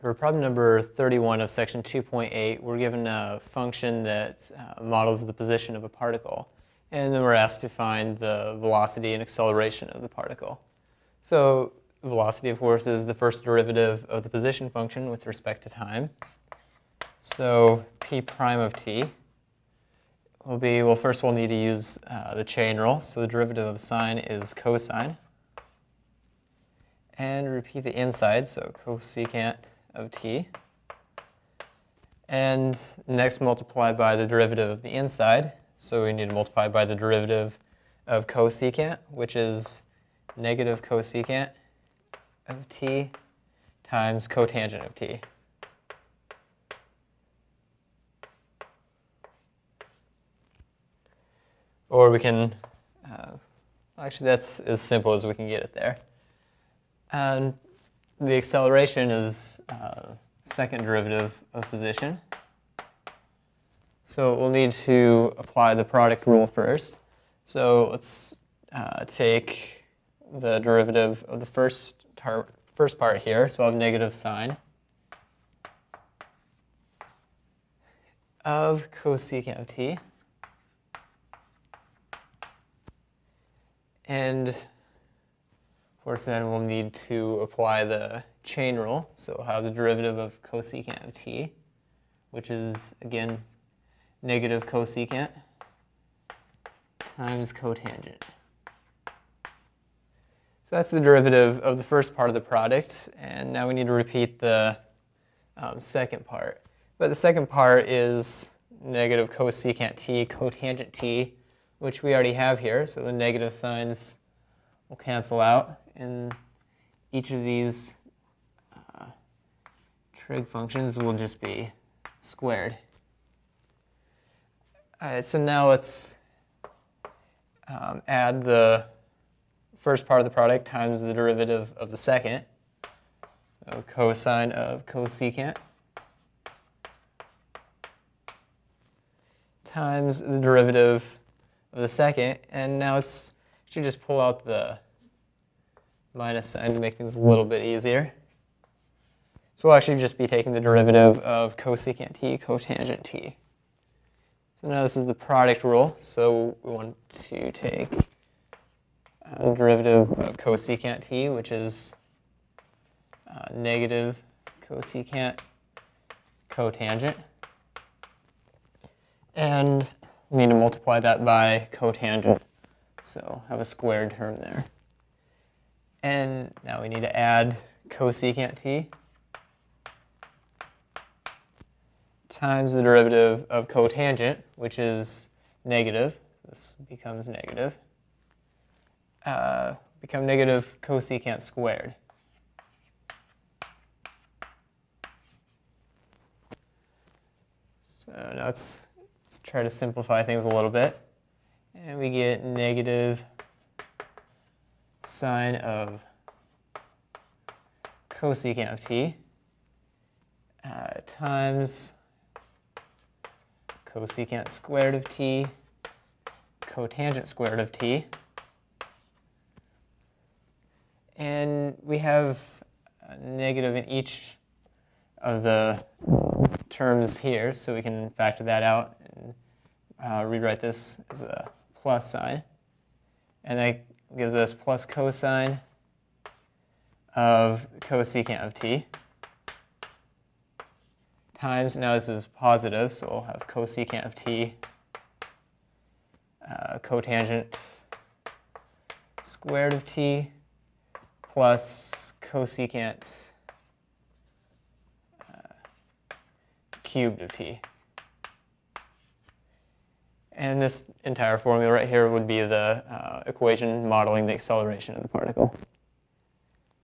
For problem number 31 of section 2.8, we're given a function that uh, models the position of a particle. And then we're asked to find the velocity and acceleration of the particle. So velocity, of course, is the first derivative of the position function with respect to time. So p prime of t will be, well, first we'll need to use uh, the chain rule. So the derivative of sine is cosine. And repeat the inside, so cosecant of t. And next multiply by the derivative of the inside. So we need to multiply by the derivative of cosecant, which is negative cosecant of t times cotangent of t. Or we can, uh, actually that's as simple as we can get it there. And the acceleration is uh, second derivative of position. So we'll need to apply the product rule first. So let's uh, take the derivative of the first, first part here. So I'll have negative sine of cosecant of t. And course then we'll need to apply the chain rule. So we'll have the derivative of cosecant of t, which is again negative cosecant times cotangent. So that's the derivative of the first part of the product, and now we need to repeat the um, second part. But the second part is negative cosecant t, cotangent t, which we already have here, so the negative signs will cancel out, and each of these uh, trig functions will just be squared. All right, so now let's um, add the first part of the product times the derivative of the second. So cosine of cosecant times the derivative of the second. And now it's should just pull out the minus sign to make things a little bit easier. So we'll actually just be taking the derivative of cosecant t cotangent t. So now this is the product rule. So we want to take a derivative of cosecant t, which is uh, negative cosecant cotangent. And we need to multiply that by cotangent. So have a squared term there. And now we need to add cosecant t times the derivative of cotangent, which is negative. This becomes negative. Uh, become negative cosecant squared. So now let's, let's try to simplify things a little bit. And we get negative sine of cosecant of t uh, times cosecant squared of t, cotangent squared of t. And we have a negative in each of the terms here, so we can factor that out and uh, rewrite this as a plus sign. And that gives us plus cosine of cosecant of t times, now this is positive, so we'll have cosecant of t, uh, cotangent squared of t plus cosecant uh, cubed of t. And this entire formula right here would be the uh, equation modeling the acceleration of the particle.